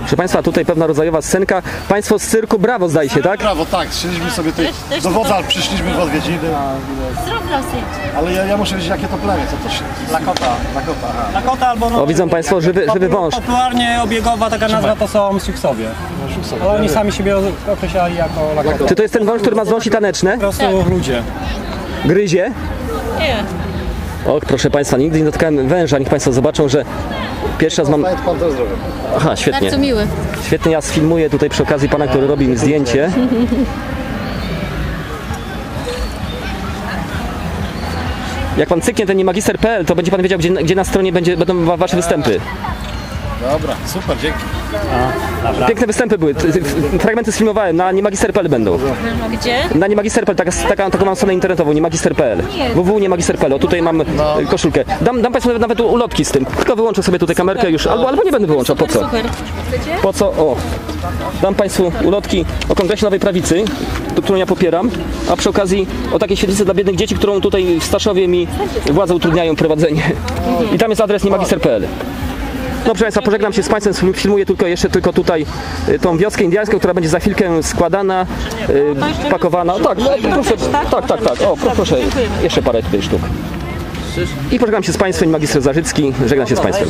Proszę Państwa, tutaj pewna rodzajowa scenka. Państwo z cyrku Brawo zdaje się, tak? Brawo, tak, szliśmy sobie tutaj Też- też do to- wodza, przyszliśmy w odwiedziny, Zdrów losy. ale ja, ja muszę wiedzieć jakie to plemię, co to się... Lakota. Lakota, aha. Lakota albo no, O, widzą Państwo, żywy, żywy wąż. Popularnie obiegowa taka nazwa to są Siouxowie. Ale oni sami siebie określali jako Lakota. Czy to jest ten wąż, który ma zdolności taneczne? Po prostu ludzie. Gryzie? Nie. O, proszę Państwa, nigdy nie dotykałem węża. Niech Państwo zobaczą, że pierwszy raz mam... Nawet pan zdrowie. Aha, świetnie. Bardzo miły. Świetnie, ja sfilmuję tutaj przy okazji pana, który robi mi zdjęcie. Jak pan cyknie ten niemagister.pl, to będzie pan wiedział, gdzie, gdzie na stronie będzie, będą wa- wasze występy. Dobra, super, dzięki. Piękne występy były. Fragmenty sfilmowałem, na niemagister.pl będą. Gdzie? Na niemagister.pl, taka, taka, taką mam stronę internetową, niemagister.pl. www.niemagister.pl, o tutaj mam e, koszulkę. Dam, dam Państwu nawet ulotki z tym. Tylko wyłączę sobie tutaj kamerkę już, albo, albo nie będę wyłączał, po co? Super. Po co? O, dam Państwu ulotki o Kongresie Nowej Prawicy, do którą ja popieram, a przy okazji o takiej świetlicy dla biednych dzieci, którą tutaj w Staszowie mi władze utrudniają prowadzenie. I tam jest adres niemagister.pl. No proszę Państwa, pożegnam się z Państwem, film- filmuję tylko jeszcze tylko tutaj y, tą wioskę indiańską, która będzie za chwilkę składana, y, pakowana. Tak, no, proszę, tak, tak, tak. O, pro- proszę, jeszcze parę tutaj sztuk. I pożegnam się z Państwem, magister Zarzycki, żegnam się z Państwem.